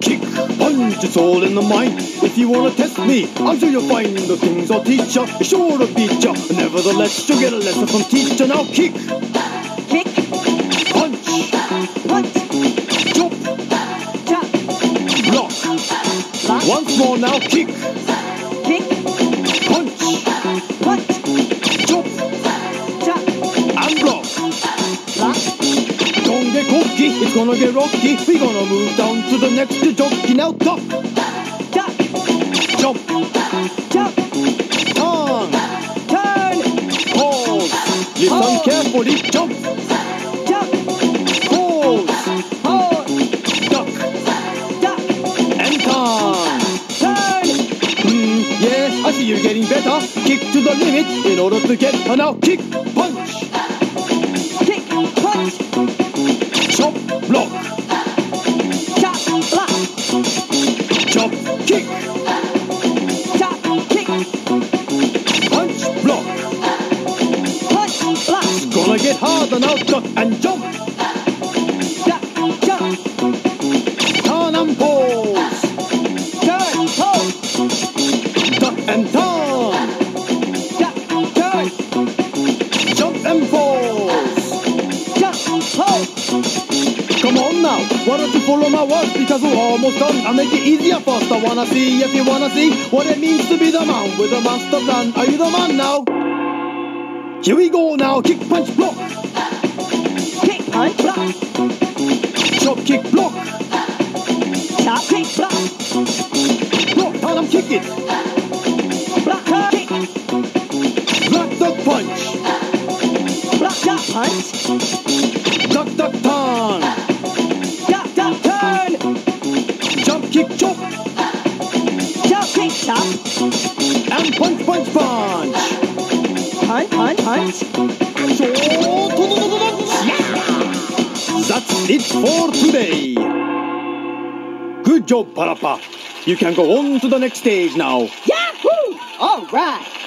Kick, punch, it's all in the mind. If you wanna test me, I'm sure you'll find the things I'll teach ya. Sure to beat ya. Nevertheless, you'll get a lesson from teacher. Now kick, Kick, punch, punch, chop, chop, block. Once more now, kick, it's gonna get rocky. We're gonna move down to the next jockey. Now duck, duck, jump, jump, turn, turn, pause. Listen Pause. carefully, jump, jump, pause, hold, duck, duck, and turn. turn, Hmm, yeah, I see you're getting better. Kick to the limit in order to get a now kick, punch, kick, Gonna get harder now, duck and jump, duck, jump, turn and pause, turn, hold, duck and turn, duck, turn, jump and pause. jump, hold, Come on now, why don't you follow my words because we're almost done. I'll make it easier first. I wanna see if you wanna see what it means to be the man with a master plan. Are you the man now? Here we go now, kick, punch, block, kick, punch, block, chop, kick, block, chop, kick, block, block, and kick it, block, kick, block, duck, punch, block, chop, punch, duck, duck, turn, duck, duck, turn, jump, kick, chop, chop, kick, chop, and punch, punch, punch. That's it for today. Good job, Parappa. You can go on to the next stage now. Yahoo! All right.